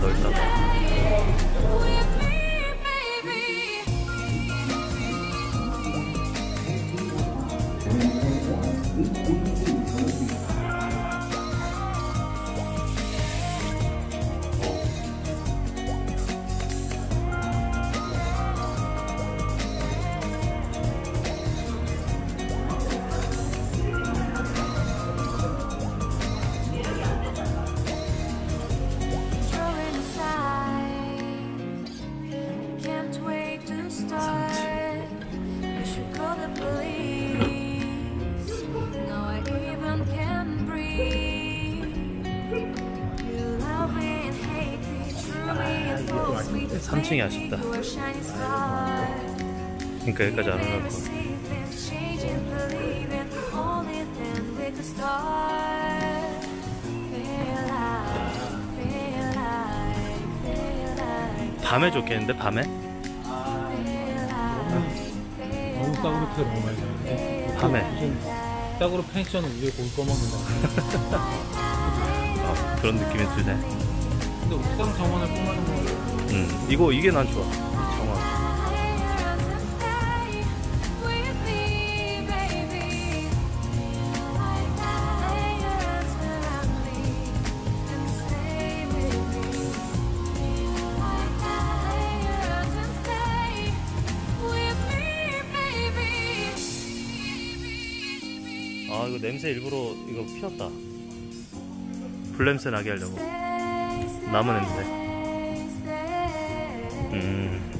Lord, Lord. 3층이 아쉽다. 그러니까 여기까지 안 올라갈 밤에 좋겠는데 밤에? 너무 싸구려 피가 너무 많이 나는데 밤에. 싸구려 펜션 위에 고기 꺼먹는다 어, 그런 느낌이 드네. 근데 옥상 정원을 거 음 이거 이게 난 좋아. 정말. 아 이거 냄새 일부러 이거 피웠다. 불냄새 나게 하려고. 나무 냄새. 음.